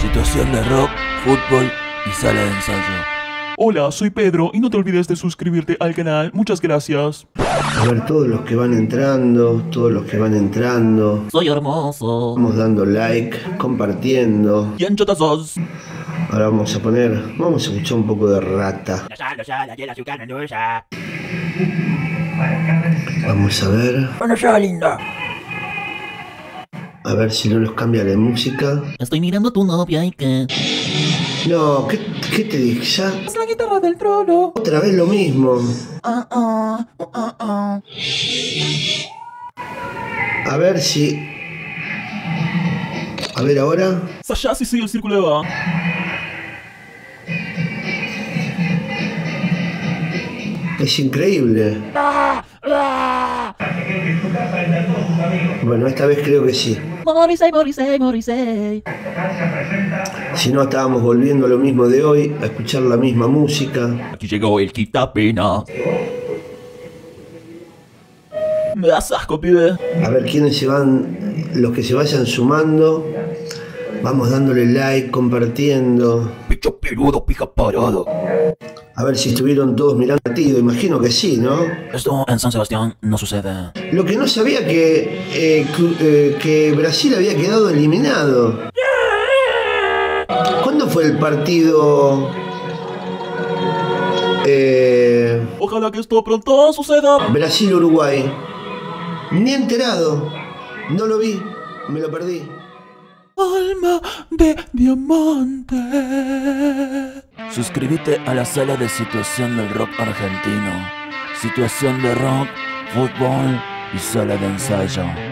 Situación de rock, fútbol y sala de ensayo. Hola, soy Pedro y no te olvides de suscribirte al canal. Muchas gracias. A ver, todos los que van entrando, todos los que van entrando. Soy hermoso. Vamos dando like, compartiendo. ¿Quién sos? Ahora vamos a poner, vamos a escuchar un poco de rata. Vamos a ver, Bueno, ya, linda. A ver si no nos cambia la música. Estoy mirando a tu novia y que... No, ¿qué, qué te dije? Ya, Es la guitarra del trono. otra vez lo mismo. Ah, ah, ah, ah. A ver si... A ver ahora. Sasha, sí, sí, el círculo de va. Es increíble. Bueno, esta vez creo que sí. Morrissey, Morrissey, Morrissey. Si no, estábamos volviendo a lo mismo de hoy, a escuchar la misma música. Aquí llegó el quitapena. Me das asco, pibe. A ver quiénes se van, los que se vayan sumando. Vamos dándole like, compartiendo. Picho peludo, pija parado. A ver si estuvieron todos mirando a ti. Imagino que sí, ¿no? Esto en San Sebastián no sucede. Lo que no sabía que, eh, que, eh, que Brasil había quedado eliminado. ¿Cuándo fue el partido? Eh, Ojalá que esto pronto suceda. Brasil-Uruguay. Ni enterado. No lo vi. Me lo perdí. Alma de diamante. Suscríbete a la sala de situación del rock argentino. Situación de rock, fútbol y sala de ensayo.